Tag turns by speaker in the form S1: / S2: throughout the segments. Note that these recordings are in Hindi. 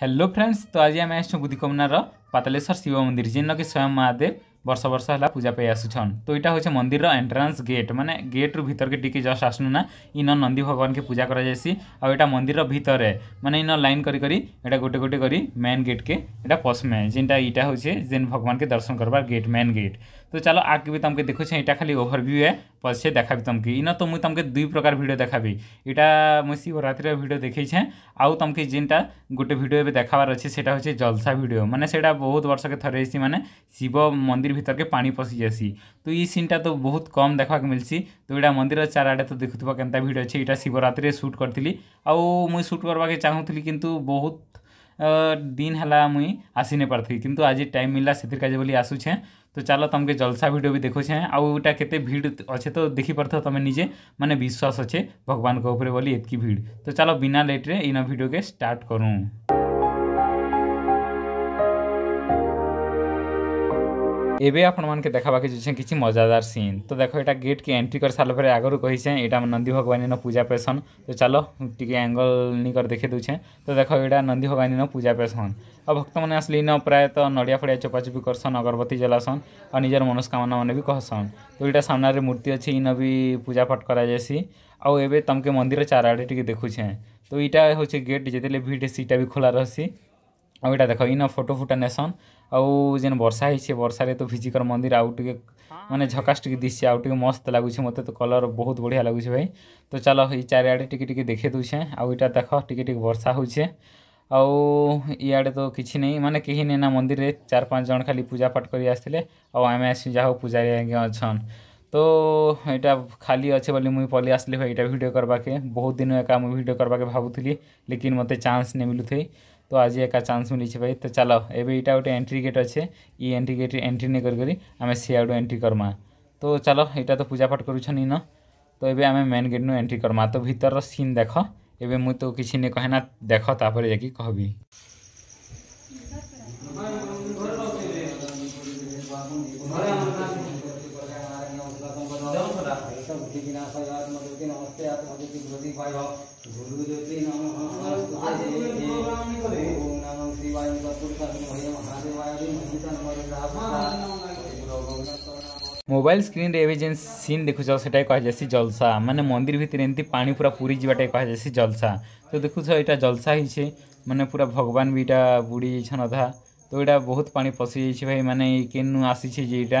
S1: हेलो फ्रेंड्स तो आज आम आसू बुद्धिकोमनार पतालेश्वर शिव मंदिर जेन कि स्वयं महादेव बर्ष बर्ष है पूजा पे आसुन तो यहाँ हूँ मंदिर एंट्रांस गेट माने गेट्रु भर के टी जस्ट आसनुना इन नंदी भगवान के पूजा करासी मंदिर भितर मानने इन लाइन करी गोटे गोटे करी मेन गेट के यहाँ पसमे जेनटा यहाँ हूँ जेन भगवान के दर्शन करवार गेट मेन गेट তো চলো আগে বি তোমাকে দেখুছি এটা খালি ওভরভিউ হ্যাঁ পছে দেখাবি তোমাকে ইন তো মুই তোমাকে দুই প্রকার ভিডিও দেখাবি এটা মুই শিবরাত্রির ভিডিও দেখেছে আউ তোমাকে যেটা গোটে ভিডিও এবে দেখাবার আছে সেটা হচ্ছে জলসা ভিডিও মানে সেটা বহুত বর্ষকে থরে আসি মানে শিব মন্দির ভিতরকে পানি পশি যাসি তো এই সিনটা তো বহুত কম দেখাকে মিলছি তো এটা মন্দির চারাডে তো দেখুথিবা কেনতা ভিডিও আছে এটা শিবরাত্রিরে শুট করଥିଲି আউ মুই শুট করবাকে চাহুଥିଲି কিন্তু বহুত দিন হলা মুই আসি নে পারথি কিন্তু আজি টাইম মিলা সেতির কাজে বলি আসুছে তো ଚାଲ ତମକେ ଜଲସା ଭିଡ଼ିଓ ବି ଦେଖୁଛେଁ ଆଉ ଇଟା କେତେ ଭିଡ଼ ଅଛେ ତ ଦେଖିପାରୁଥିବ ତମେ ନିଜେ ମାନେ ବିଶ୍ୱାସ ଅଛେ ଭଗବାନଙ୍କ ଉପରେ ବୋଲି ଏତ୍କି ଭିଡ଼ ତ ଚାଲ ବିନା ଲେଟ୍ରେ ଇନ ଭିଡ଼ିଓକେ ଷ୍ଟାର୍ଟ କରୁଁ এবে আপনার দেখাবাকে যাচ্ছে কিছু মজাদার সিন তো দেখো এটা গেট কি এন্ট্রি করে সারা পরে আগর কইছে এটা নন্দী ভগবানীন পূজা পেসন তো চলো টিকি অ্যাঙ্গল নিকর দেখে দেছে তো দেখো এটা নন্দী ভগবানীন পূজা পেসন আর ভক্ত মানে আসলে ইন প্রায়তঃ নড়িয়া ফড়িয়া চোপাচুপি করসন অগরবতী জলাসন আর নিজের মনস্কামনা মানে বি কহসন তো এটা সামনারে মূর্তি অছে ইন বি পূজা পাঠ করা যায়সি ଆଉ ଏବେ ତମକେ ମନ୍ଦିର ଚାରିଆଡ଼େ ଟିକେ ଦେଖୁଛେଁ ତ ଇଟା ହଉଛେ ଗେଟ୍ ଯେତେବେଳେ ଭିଡ଼୍ ହେସି ଇଟା ବି ଖୋଲା ରହେସି ଆଉ ଏଇଟା ଦେଖ ଇନ ଫଟୋ ଫୁଟା ନେସନ୍ ଆଉ ଯେନ୍ ବର୍ଷା ହେଇଛେ ବର୍ଷାରେ ତ ଭିଜିକର ମନ୍ଦିର ଆଉ ଟିକେ ମାନେ ଝକାସ୍ ଟିକେ ଦିଶେ ଆଉ ଟିକେ ମସ୍ତ ଲାଗୁଛେ ମୋତେ ତ କଲର୍ ବହୁତ ବଢ଼ିଆ ଲାଗୁଛେ ଭାଇ ତ ଚାଲ ଏଇ ଚାରିଆଡ଼େ ଟିକେ ଟିକେ ଦେଖେଇ ଦେଉଛେ ଆଉ ଏଇଟା ଦେଖ ଟିକେ ଟିକେ ବର୍ଷା ହେଉଛେ ଆଉ ଇଆଡ଼େ ତ କିଛି ନାହିଁ ମାନେ କେହି ନାହିଁ ନା ମନ୍ଦିରରେ ଚାର ପାଞ୍ଚ ଜଣ ଖାଲି ପୂଜାପାଠ କରି ଆସିଥିଲେ ଆଉ ଆମେ ଆସି ଯାହା ହଉ ପୂଜାରୀ ଆଜ୍ଞା ଅଛନ୍ ତ ଏଇଟା ଖାଲି ଅଛେ ବୋଲି ମୁଇଁ ପଲେଇ ଆସିଲି ଭାଇ ଏଇଟା ଭିଡ଼ିଓ କରବାକେ ବହୁତ ଦିନ ଏକା ମୁଁ ଭିଡ଼ିଓ କରବାକେ ଭାବୁଥିଲି ଲେକିନ୍ ମୋତେ ଚାନ୍ସ ନେଇ ମିଳୁଥାଇ तो आज एका चान्स मिली भाई तो चल एवं यहाँ गोटे एंट्री गेट अच्छे ये एंट्री गेट एंट्री नहीं करें सी आड़ू एंट्री करमा तो चल यहाँ तो पूजापाठ करुन इन तो ये आम मेन गेट नु एंट्री करमा तो भर सीन देख एवं मुझे तो किसी नहीं कहे ना देख तापर जा कहबी
S2: Thank you. सर्वेश्वर बुद्धि विनाशाय आत्मज्योति नमस्ते आत्मज्योति ज्योति भाई भाव गुरु ज्योति नमः ओम नमः शिवाय तत्पुरुषाय महादेवाय महिता नमः
S1: মোবাইল স্ক্রিনে এবে যে সিন দেখুছ সেটাই কুহযাসি জলসা মানে মন্দির ভিতরে এমনি পানি পুরা পুরি যাওয়াটাই কুহযাসি জলসা তো দেখুছ এটা জলসা হয়েছে মানে পুরা ভগবান বি এটা বুড়ি যাইছেন অধা তো এটা বহুত পানি পশি যাইছে ভাই মানে কেনু আসিছে যে এটা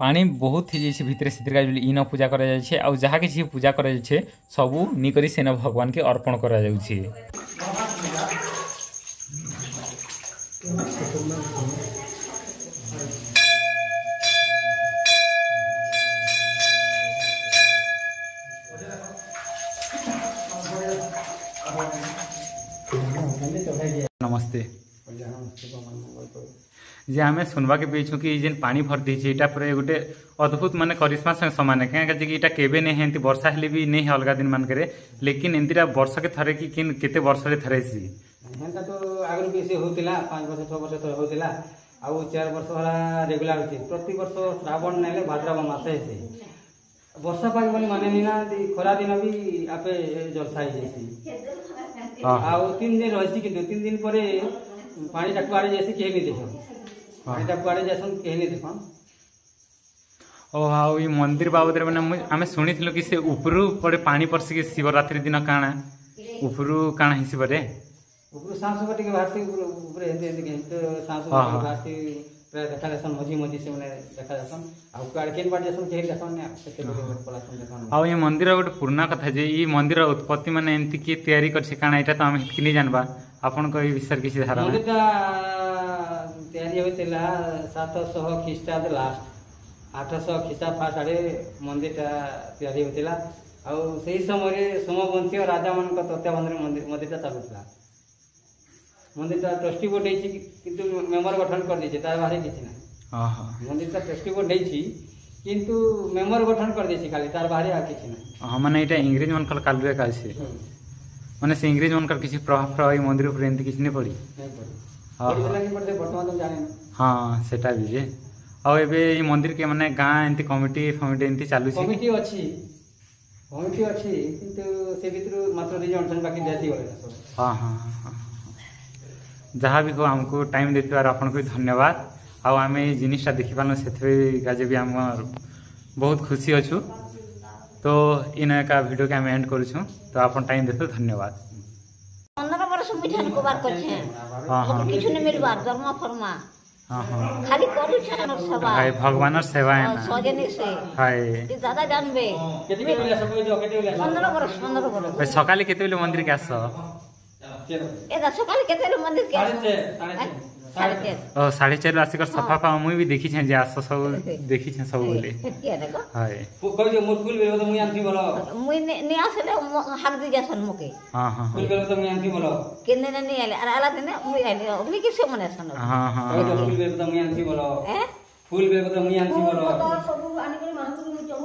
S1: পানি বহুত হয়ে ভিতরে সেতিকা ইন পূজা করা যাচ্ছে আর যা কিছু পূজা করা যাচ্ছে সবু নিকরি সেন ভগবানকে অর্পণ করা যাচ্ছে
S3: Thank you.
S1: नमस्ते जे आम सुनवा के पीछे कि जेन पानी भर दीचे यहाँ गोटे अद्भुत मानने करिश्मा संगे सामान क्या इटा के वर्षा हेले भी नहीं अलग दिन मानक लेकिन एमती बर्ष के थे कितने तो वर्ष वर्ष थे
S2: ହେନ୍ତା ତ ଆଗରୁ होता ସେ ହେଉଥିଲା ପାଞ୍ଚ ବର୍ଷ ଛଅ ବର୍ଷ ତଳେ ହେଉଥିଲା ଆଉ ଚାରି ବର୍ଷ ହେଲା ରେଗୁଲାର ଅଛି ପ୍ରତି ବର୍ଷ वर्षा पाग बनी माने निना खरा दिन भी आपे जलसाई जैसी
S4: हां आ
S2: तीन दिन रहसी कि दो तीन दिन परे पानी टकवाड़े जैसे के नहीं देखा
S1: पानी
S2: टकवाड़े जैसे के नहीं देखो
S1: ओ हाउ ई मंदिर बाबद रे माने हमें सुनी थलो कि से ऊपर पड़े पानी परसे के शिवरात्रि दिन काना ऊपर काना हिसी परे
S2: ऊपर सांस को टिके भारती ऊपर ऊपर हेंदे हेंदे के तो सांस को भारती দেখা যাসন মঝি মঝি সে মানে দেখা যাসন ଆଉ କୁଆଡ଼େ କେନ୍ ବାଟ ଯାସନ୍ କେହି ଦେଖନ୍ ପଳାସନ୍
S1: ଆଉ ଏ ମନ୍ଦିର ଗୋଟେ ପୁରୁଣା କଥା ଯେ ଇ ମନ୍ଦିର ଉତ୍ପତ୍ତି ମାନେ ଏମିତି କିଏ ତିଆରି କରିଛି କାଣା ଏଇଟା ତ ଆମେ କିନି ନେଇ ଜାଣିବା ଆପଣଙ୍କ ଏଇ ବିଷୟରେ କିଛି ଧାରଣା
S2: ତିଆରି ହୋଇଥିଲା ସାତଶହ ଖ୍ରୀଷ୍ଟାବ୍ଦ ଲାଷ୍ଟ ଆଠଶହ ଖ୍ରୀଷ୍ଟାବ୍ଦ ଫାଷ୍ଟ ଆଡ଼େ ମନ୍ଦିରଟା ତିଆରି ହୋଇଥିଲା ଆଉ ସେହି ସମୟରେ ସୋମବଂଶୀୟ ରାଜାମାନଙ୍କ ତତ୍ତ୍ୱାବଧାନରେ ମନ୍ଦିରଟା ଚାଲୁଥିଲା মন্দিরটা ট্রস্টি বোর্ড নেইছি কিন্তু মেম্বার গঠন করে দিয়েছে তার বাহারে কিছু না মন্দিরটা ট্রস্টি বোর্ড নেইছি কিন্তু মেম্বার গঠন করে দিয়েছি খালি তার বাহারে আর কিছু না
S1: হ্যাঁ মানে এটা ইংরেজ মানকার কালরে কাজ সে মানে সে ইংরেজ মানকার কিছু প্রভাব প্রভাব এই মন্দির উপরে এমনি কিছু নেই পড়ি হ্যাঁ সেটা বি যে ଆଉ ଏବେ ଏଇ ମନ୍ଦିର କେ ମାନେ ଗାଁ ଏମିତି କମିଟି ଫମିଟି ଏମିତି ଚାଲୁଛି କମିଟି
S2: ଅଛି କମିଟି ଅଛି କିନ୍ତୁ ସେ ଭିତରୁ ମାତ୍ର ଦୁଇ ଜଣ ବାକି ଦିଆଯାଇଗଲେ
S1: ହଁ ହଁ ଯାହା ବି ହେଉ ଆମକୁ ଟାଇମ୍ ଦେଇଥିବାରୁ ଆପଣଙ୍କୁ ବି ଧନ୍ୟବାଦ ଆଉ ଆମେ ଏଇ ଜିନିଷଟା ଦେଖିପାରିଲୁ ସେଥିକାଜେ ବି ଆମ ବହୁତ ଖୁସି ଅଛୁ ତ ଇନେ ଏକା ଭିଡ଼ିଓକେ ଆମେ ଏଣ୍ଡ କରୁଛୁ ତ ଆପଣ ଟାଇମ୍ ଦେଇଥିବାରୁ ଧନ୍ୟବାଦ
S4: ପନ୍ଦର ବର୍ଷ ମିଠାନ କବାର କରିଛେ
S2: কিছু নে মিলবার দরমা
S4: ফরমা খালি করুছে আমার সেবা হাই
S1: ভগবানের সেবা না
S4: সজনে সে
S1: হাই
S4: তে দাদা জানবে
S2: কেতে বেলা সকালে 15 বরস
S4: 15 বরস
S1: সকালে কেতে বেলা মন্দির কে আসছো
S2: ए
S4: त
S1: सकाल सफा पा हाँ। मुई भी देखी छे जे आस सब देखी छे सब बोले हाय
S2: कह जे मोर कुल बेलो तो त मुई आंथी बोलो
S4: मुई ने आसले हार दी जासन मोके
S1: हां हां हाँ। कुल
S2: बेलो तो त मुई आंथी बोलो
S4: केने ने ने आले आला ने मुई आले ओले के से मने सन
S1: हां हां कुल
S2: बेलो तो त मुई आंथी बोलो
S4: ए
S2: फूल बेलो त मुई आंथी बोलो
S5: सब आनी करे मान